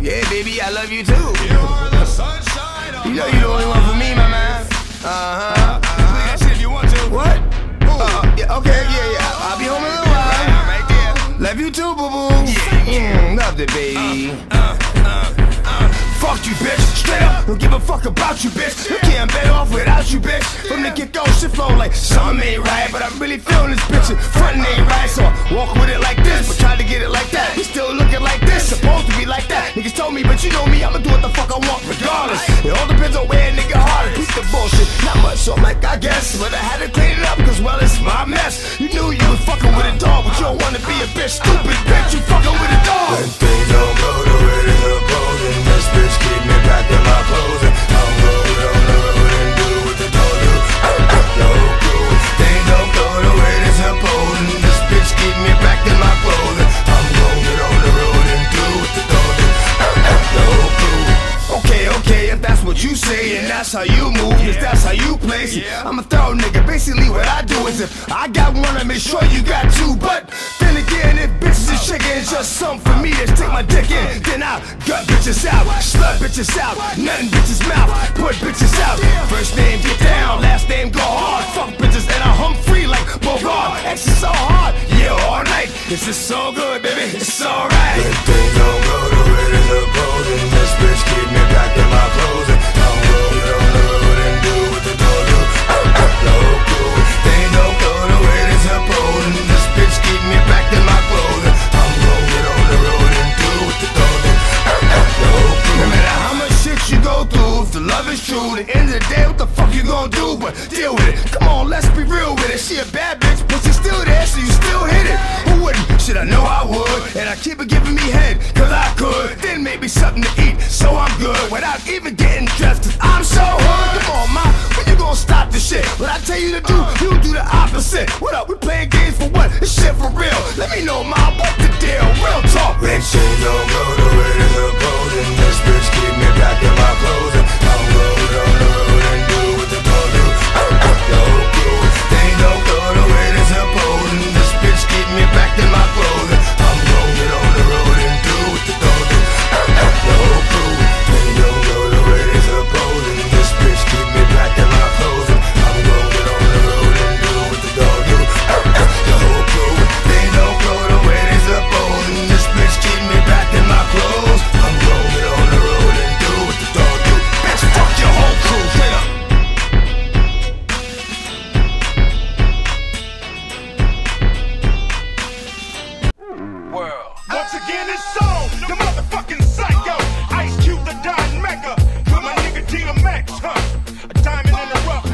Yeah, baby, I love you too. You're the sunshine of You know you're the only one for me, my man. Uh huh. Play that shit if you want to. What? Uh, yeah, okay, yeah, yeah. I'll be home in a little while. Yeah, right there. Love you too, boo boo. Mm, loved it, baby. Fuck you, bitch. Straight up, don't give a fuck about you, bitch. You can't bet off without you, bitch. From the get go, shit flow like something ain't right, but I'm really feeling this bitch. Frontin' ain't right, so I walk with it like this, but try to get it like that. You still this, supposed to be like that. Niggas told me, but you know me, I'ma do what the fuck I want regardless. It all depends on where a nigga hard. Piece the bullshit, not much, so I'm like, I guess, but I had to clean it up, cause well, it's my mess. You knew you was fucking with a dog, but you don't wanna be a bitch. Stupid bitch, you fucking with a dog. When things don't go you say and that's how you move, cause that's how you play. See, I'm a thorough nigga. Basically, what I do is if I got one, I make sure you got two. But then again, if bitches is chicken, it's just something for me to stick my dick in. Then I gut bitches out, slut bitches out, nothing bitches mouth, put bitches out. First name get down, last name go hard. Fuck bitches and I hum free like Bogart. X is so hard, yeah, all night. This is so good, baby, it's alright. When things don't go the way they're supposed and this bitch keep me back in my clothes Go the end of the day, what the fuck you gonna do? But deal with it. Come on, let's be real with it. She a bad bitch, but still there, so you still hit it. Who wouldn't? I know I would. And I keep giving me head, cause I could. Then maybe something to eat, so I'm good. Without even This shit for real. Let me know, ma, Once again, it's so the motherfucking psycho. Ice Cube, the Mecca. With my nigga DMX, huh? A diamond in the rough.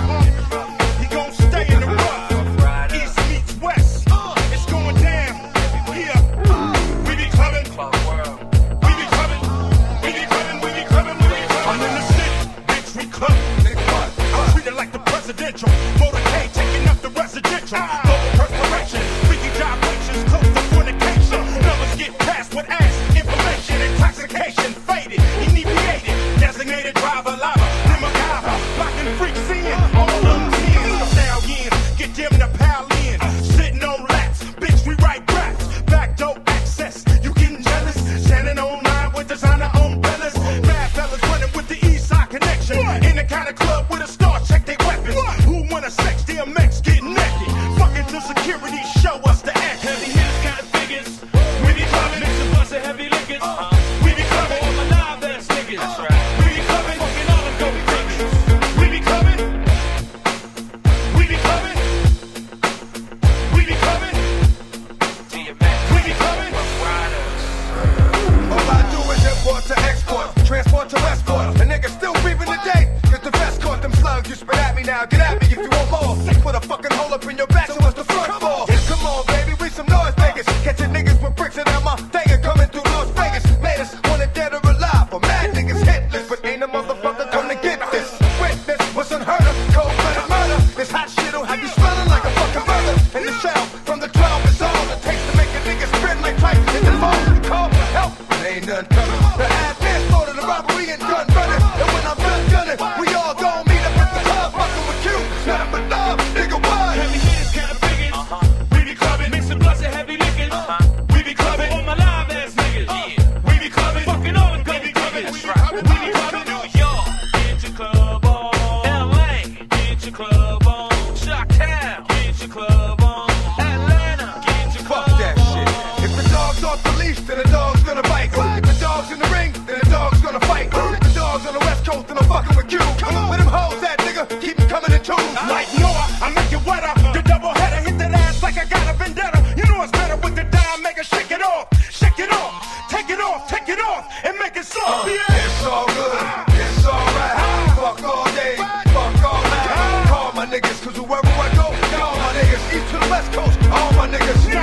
He gon' stay in the rough. East meets west. It's going down. Yeah. We be clubbing. We be clubbing. We be clubbing. We be clubbing. We be clubbing. I'm in the city. Bitch, we clubbing. I'm like the presidential. Motorcade transport to Westport. A nigga still breathing today. Cause the vest caught them slugs. You spit at me now. Get at me if you want more. Put a fucking hole up in your back. So it off, take it off, take it off, and make it soft. Yeah. Uh, it's all good, it's alright. Fuck all day, fuck all night. Call my niggas, cause wherever I go, all my niggas, east to the west coast, all my niggas.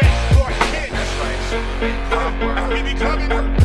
That's right. We be coming.